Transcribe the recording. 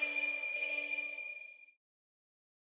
you